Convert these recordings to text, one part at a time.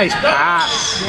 Nice pass.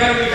Really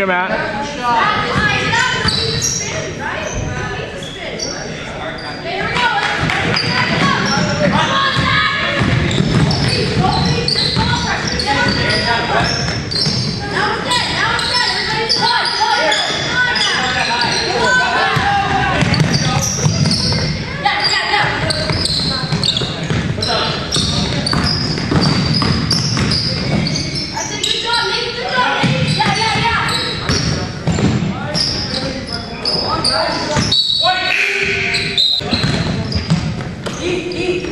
Idea, Matt. eat, eat.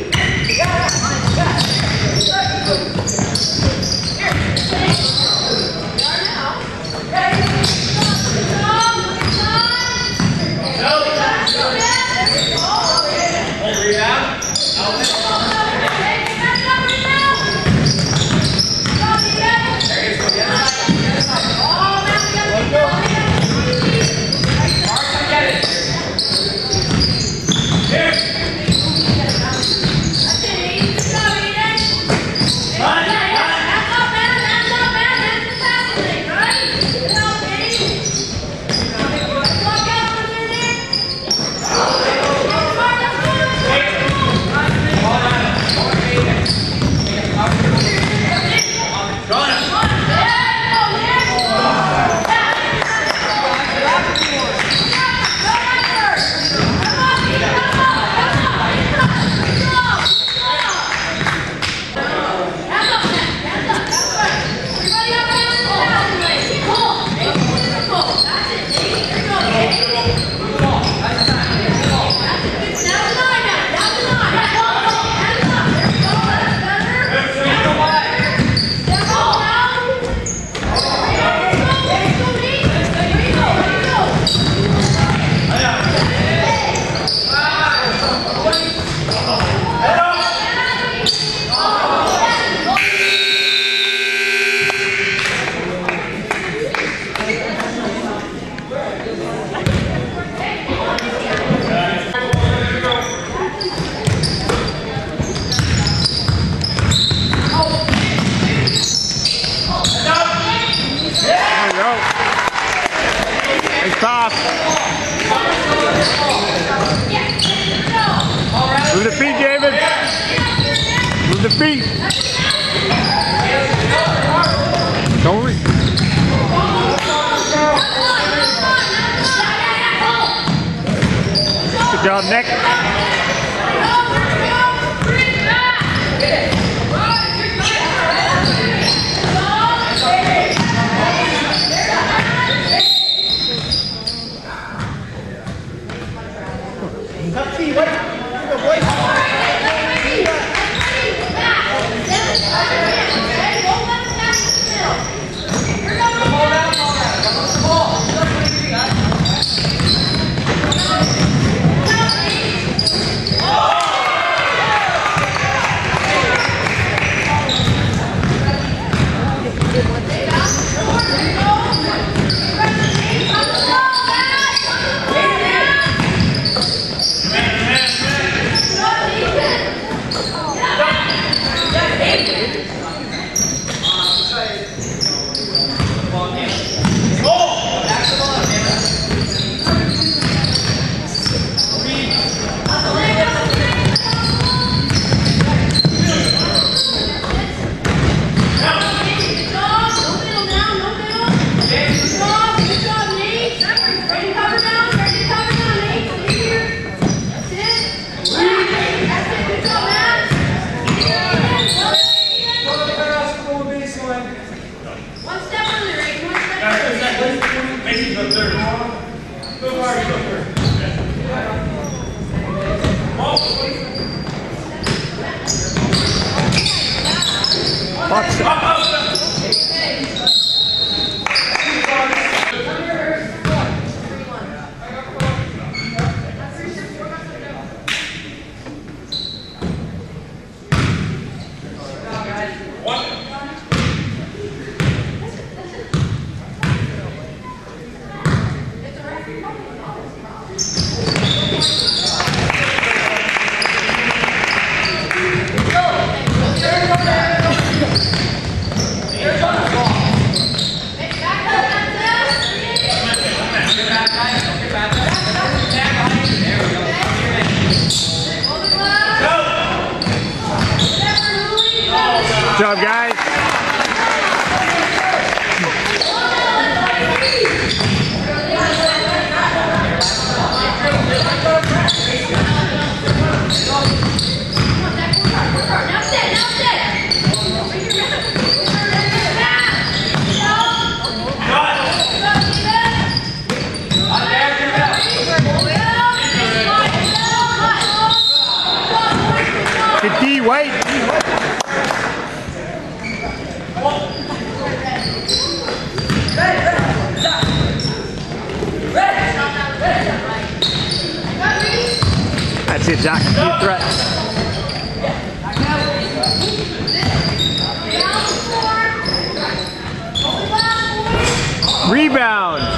There you go. It's tough. Move the feet, David. Move the feet. Don't re- Good job, Nick. 私。It, Zach. Be a threat. Rebound.